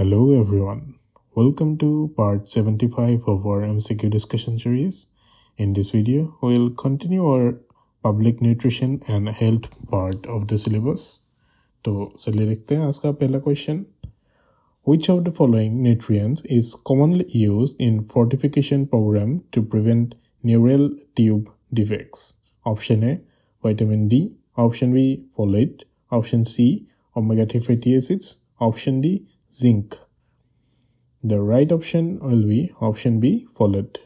Hello everyone. Welcome to part 75 of our MCQ discussion series. In this video, we'll continue our public nutrition and health part of the syllabus. तो चलिए देखते हैं आज का पहला question Which of the following nutrients is commonly used in fortification program to prevent neural tube defects? Option A, vitamin D. Option B, folate. Option C, omega-3 fatty acids. Option D, zinc. The right option will be option B, folate.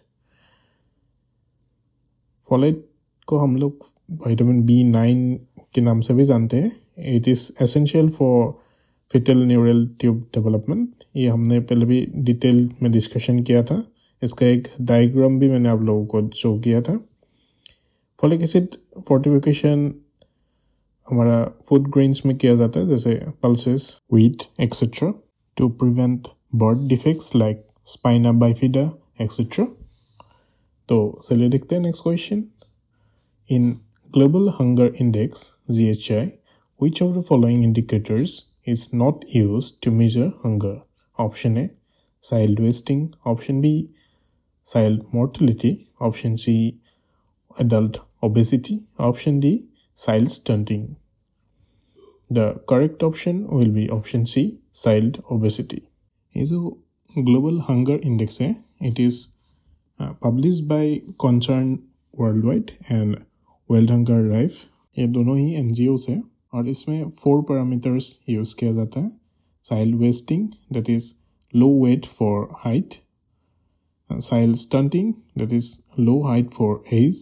Folate को हम लोग vitamin B nine के नाम से भी जानते हैं। It is essential for foetal neural tube development ये हमने पहले भी डिटेल में डिस्कशन किया था। इसका एक डायग्राम भी मैंने आप लोगों को शो किया था। फॉलिक एसिड फोर्टिफिकेशन हमारा फ़ूड ग्रेन्स में किया जाता है, जैसे pulses wheat etcetera to prevent birth defects like spina bifida, etc. So, so let's the next question. In Global Hunger Index, GHI, which of the following indicators is not used to measure hunger? Option A, child wasting. Option B, child mortality. Option C, adult obesity. Option D, child stunting. The correct option will be option C, child obesity. ये जो global hunger index है it is publish by Concern World Wide and World Hunger Rife ये दोनों ही N है और इसमें four parameters use किया जाता है child wasting that is low weight for height child stunting that is low height for age.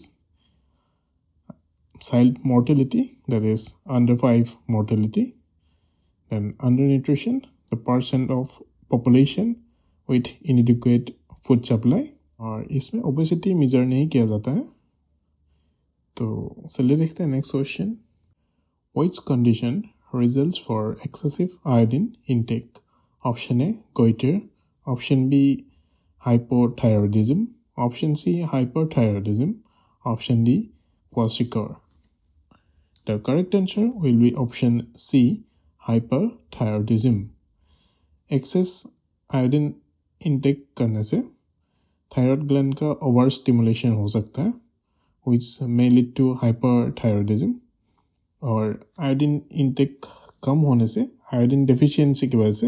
Child mortality that is under 5 mortality then undernutrition, the percent of population with inadequate food supply और इसमें obesity major नहीं किया जाता है तो चलिए देखते हैं next question which condition results for excessive iodine intake option A goitre option B hypothyroidism option c hyperthyroidism option d kwashiorkor the correct answer will be option c hyperthyroidism excess iodine intake करने से thyroid gland का over stimulation हो सकता है which may lead to hyperthyroidism और iodine intake कम होने से आयोडीन डेफिशिएंसी की वजह से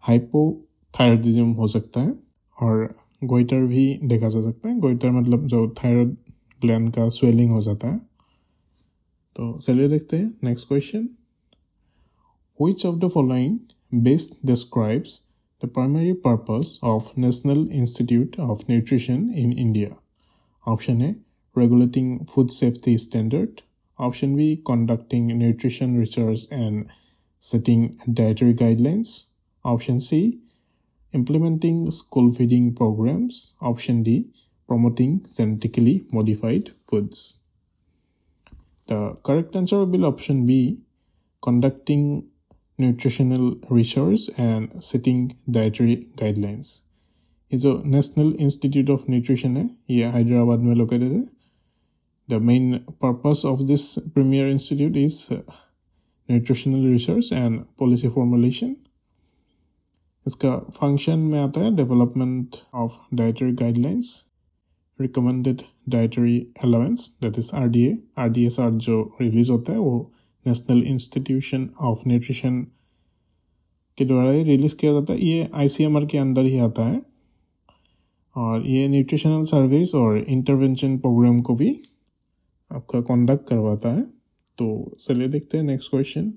हाइपोथायरॉयडिज्म हो सकता है। और गोइटर भी देखा जा सकता है। गोइटर मतलब जो थायराइड ग्लैंड का स्वेलिंग हो जाता है। तो चलिए देखते हैं next question Which of the following best describes the primary purpose of National Institute of Nutrition in India? Option A regulating food safety standard. Option B conducting nutrition research and setting dietary guidelines. Option C implementing school feeding programs. Option D promoting genetically modified foods. The correct answer will be option B conducting nutritional research and setting dietary guidelines ये जो national institute of nutrition है ये हैदराबाद में located है the main purpose of this premier institute is nutritional research and policy formulation इसका function में आता है development of dietary guidelines Recommended dietary allowance that is R D A R D S R जो release होता है, वो national institution of nutrition के द्वारा ही रिलीज़ किया जाता है। ये आईसीएमआर के अंदर ही आता है। और ये न्यूट्रिशनल सर्विस और इंटरवेंशन प्रोग्राम को भी आपका कॉन्डक्ट करवाता है। तो चलिए देखते हैं next question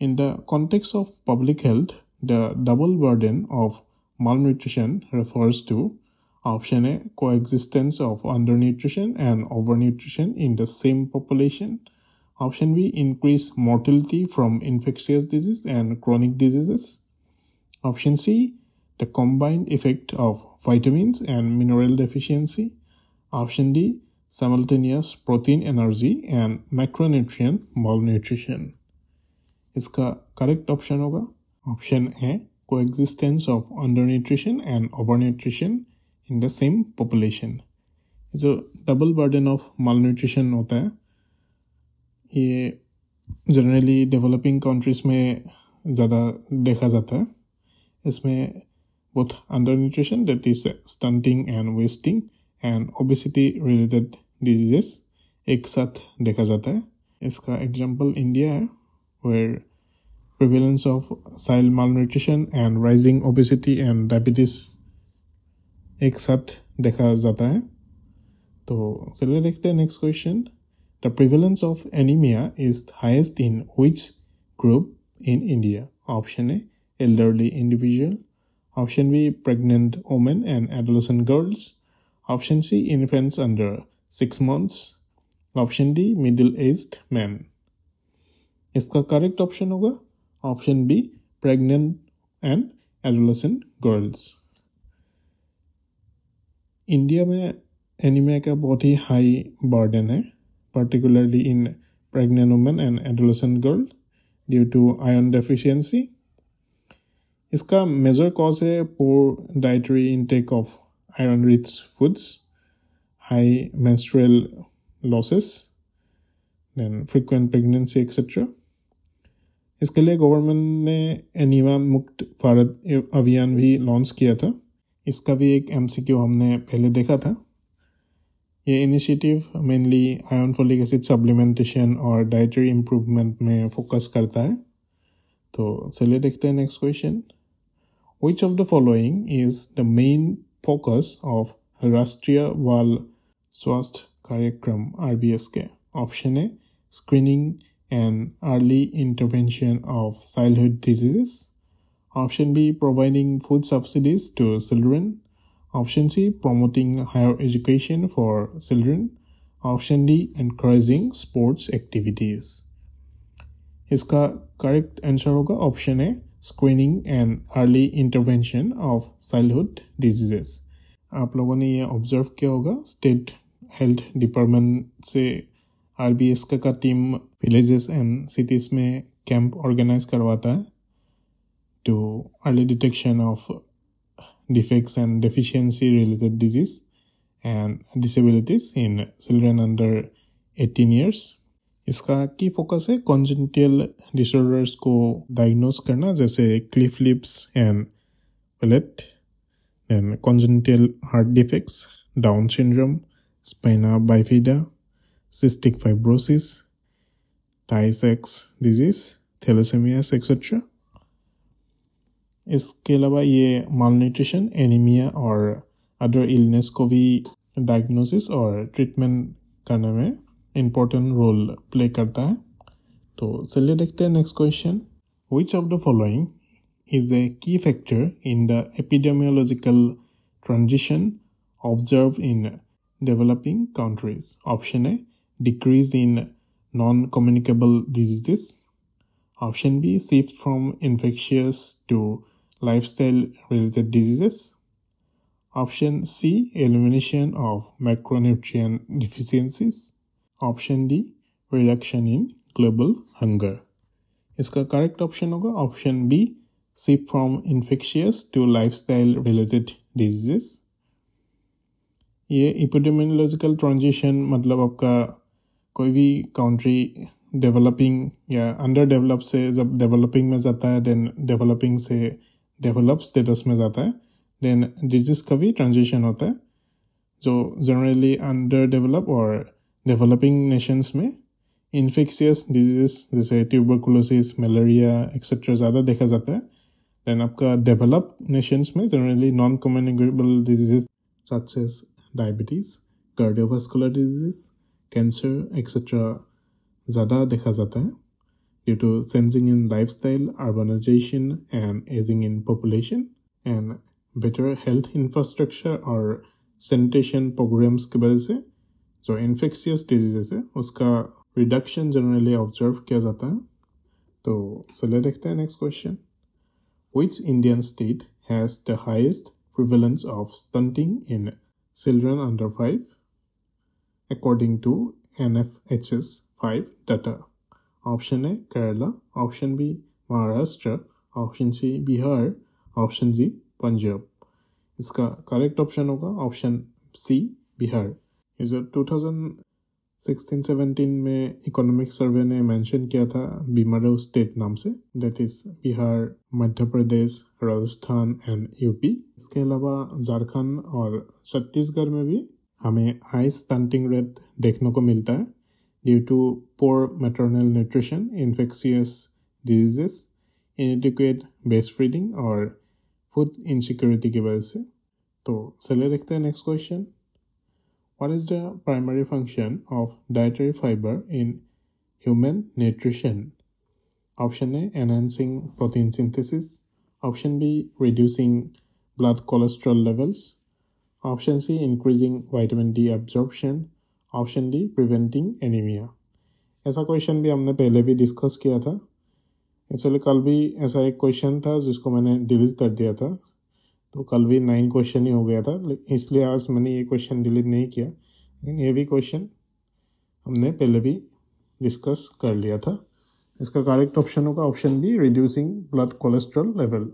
in the context of public health the double burden of malnutrition refers to option A coexistence of undernutrition and overnutrition in the same population Option B increase mortality from infectious disease and chronic diseases. Option C the combined effect of vitamins and mineral deficiency. Option D simultaneous protein energy and macronutrient malnutrition. इसका correct option होगा option A coexistence of undernutrition and overnutrition in the same population जो double burden of malnutrition होता है, ये generally developing countries में ज़्यादा देखा जाता है। इसमें both under nutrition that is stunting and wasting and obesity related diseases एक साथ देखा जाता है। इसका एग्जांपल इंडिया है where prevalence of child malnutrition and rising obesity and diabetes एक साथ देखा जाता है। तो चलिए देखते हैं next question the prevalence of anaemia is highest in which group in India option A elderly individual option B pregnant women and adolescent girls. Option c, infants under 6 months. Option D middle aged man इसका correct option होगा। Option B pregnant and adolescent girls India में anaemia का बहुत ही high burden है particularly in pregnant women and adolescent girl due to iron deficiency इसका major cause है poor dietary intake of iron rich foods high menstrual losses then frequent pregnancy etcetera इसके लिए government ने enema मुक्त भारत अभियान भी launch किया था। इसका भी एक एमसीक्यू हमने पहले देखा था। ये initiative mainly iron folic acid supplementation और डाइटरी इम्प्रूवमेंट में फोकस करता है। तो चलिए देखते हैं next question which of the following is the main focus of Rashtriya Bal Swasthya Karyakram RBS के ऑप्शन है screening and early intervention of childhood diseases. Option B, providing food subsidies to children. Option C, promoting higher education for children. Option D, encouraging sports activities. इसका correct answer होगा option है screening and early intervention of childhood diseases आप लोगों ने ये observe किया होगा state health department से आर का टीम विलेजेस एंड सिटीज़ में कैंप ऑर्गेनाइज करवाता है to early detection of defects and deficiency related disease and disabilities in children under eighteen years इसका की फोकस है कॉन्जेंटियल डिसऑर्डर्स को डायग्नोस करना जैसे cleft lips and palate and congenital heart defects Down syndrome spina bifida, cystic fibrosis, Tay-Sachs disease, thalassemias, etc. इसके अलावा ये malnutrition anaemia और other illness को भी डायग्नोसिस और ट्रीटमेंट करने में इम्पोर्टेंट रोल प्ले करता है तो चलिए देखते हैं next question which of the following is a key factor in the epidemiological transition observed in developing countries. Option A decrease in non communicable diseases. Option B shift from infectious to lifestyle related diseases. Option C, elimination of macronutrient deficiencies. Option D, reduction in global hunger. इसका correct option होगा option B shift from infectious to lifestyle related diseases ये epidemiological transition मतलब आपका कोई भी country developing या under develop से जब डेवलपिंग में जाता है देन डेवलपिंग से डेवलप स्टेटस में जाता है देन डिज़ीज़ का भी ट्रांजिशन होता है, जो जनरली अंडर डेवलप और डेवलपिंग नेशंस में इन्फेक्शियस डिज़ीज़ जैसे ट्यूबरकुलोसिस मलेरिया एक्सेट्रा ज़्यादा देखा जाता है। देन आपका डेवलप नेशंस में generally non communicable disease as diabetes cardiovascular disease cancer etcetera ज़्यादा देखा जाता है। Due to sensing in lifestyle urbanisation and ageing in population and better health infrastructure और सैनिटेशन प्रोग्राम्स की वजह से जो इन्फेक्शियस डिजीजेस है उसका रिडक्शन जनरली ऑब्जर्व किया जाता है तो चलिए देखते हैं next question which Indian state has the highest prevalence of stunting in children under 5 according to NFHS 5 data. Option A Kerala, option B, Maharashtra, option C, Bihar, option D, Punjab. इसका correct option होगा option C Bihar. ये जो 2000 sixteen seventeen में economic survey ने mention किया था Bimaru state नाम से। That is Bihar, Madhya Pradesh, Rajasthan and UP इसके अलावा झारखंड और छत्तीसगढ़ में भी हमें हाई स्टंटिंग रेट देखने को मिलता है। Due to poor maternal nutrition infectious diseases inadequate breast feeding और फ़ूड इनसिक्योरिटी की वजह से तो चलिए देखते हैं next question What is the primary function of dietary fiber in human nutrition? Option A enhancing protein synthesis. Option B reducing blood cholesterol levels. Option C increasing vitamin D absorption. Option D, preventing anaemia. ऐसा question भी हमने पहले भी discuss किया था। Actually कल भी ऐसा एक क्वेश्चन था जिसको मैंने डिलीट कर दिया था। तो कल भी नाइन क्वेश्चन ही हो गया था इसलिए आज मैंने ये क्वेश्चन डिलीट नहीं किया। लेकिन ये भी क्वेश्चन हमने पहले भी डिस्कस कर लिया था। इसका करेक्ट ऑप्शन होगा option B reducing blood cholesterol level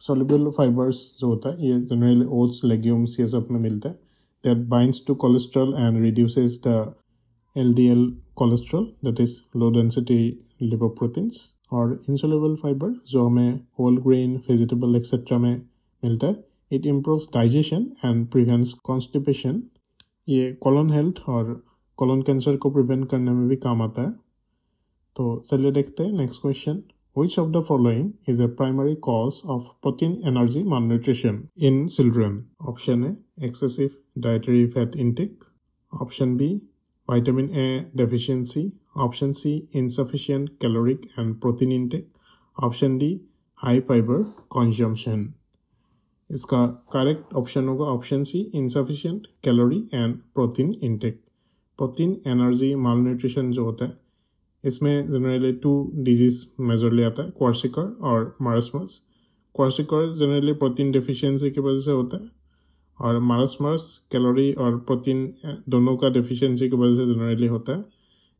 soluble fibres जो होता है, ये जनरली ओट्स लेग्यूम्स ये सब में मिलता है। To cholesterol and reduces the L D L cholesterol that is low density lipoproteins और इंसोलेबल फाइबर जो हमें होल ग्रेन वेजिटेबल एक्सेट्रा में मिलता है। It improve digestion and prevents constipation ये कॉलन हेल्थ और कॉलन कैंसर को प्रिवेंट करने में भी काम आता है। तो चलिए देखते हैं next question Which of the following is a primary cause of protein energy malnutrition in children? Option A, excessive dietary fat intake. Option B, vitamin A deficiency. Option C, insufficient caloric and protein intake. Option D, high fiber consumption. इसका correct option होगा option C insufficient calorie and protein intake protein energy malnutrition जो होता है, इसमें generally to disease majorly आता है kwashiorkor और marasmus kwashiorkor generally protein deficiency की वजह से होता है और मारसमस कैलोरी और प्रोटीन दोनों का डिफिशियंसी की वजह से जनरली होता है।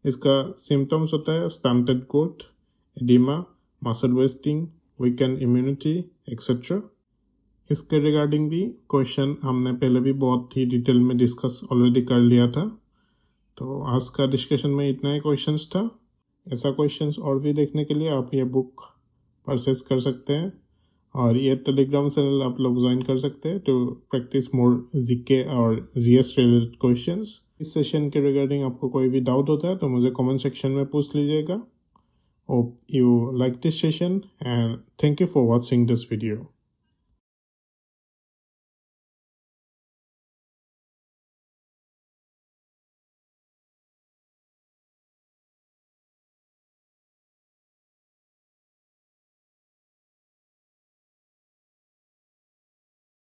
इसका सिम्टम्स होता है stunted coat oedema muscle wasting weakened immunity etcetera इसके रिगार्डिंग भी क्वेश्चन हमने पहले भी बहुत ही डिटेल में डिस्कस ऑलरेडी कर लिया था। तो आज का डिस्कशन में इतना ही क्वेश्चंस था। ऐसा क्वेश्चंस और भी देखने के लिए आप ये बुक परचेस कर सकते हैं। और ये टेलीग्राम चैनल आप लोग ज्वाइन कर सकते हैं टू प्रैक्टिस मोर जीके और जी एस रिलेटेड क्वेश्चन इस सेशन के रिगार्डिंग आपको कोई भी डाउट होता है तो मुझे कमेंट सेक्शन में पूछ लीजिएगा। Hope you like this session and thank you for watching this video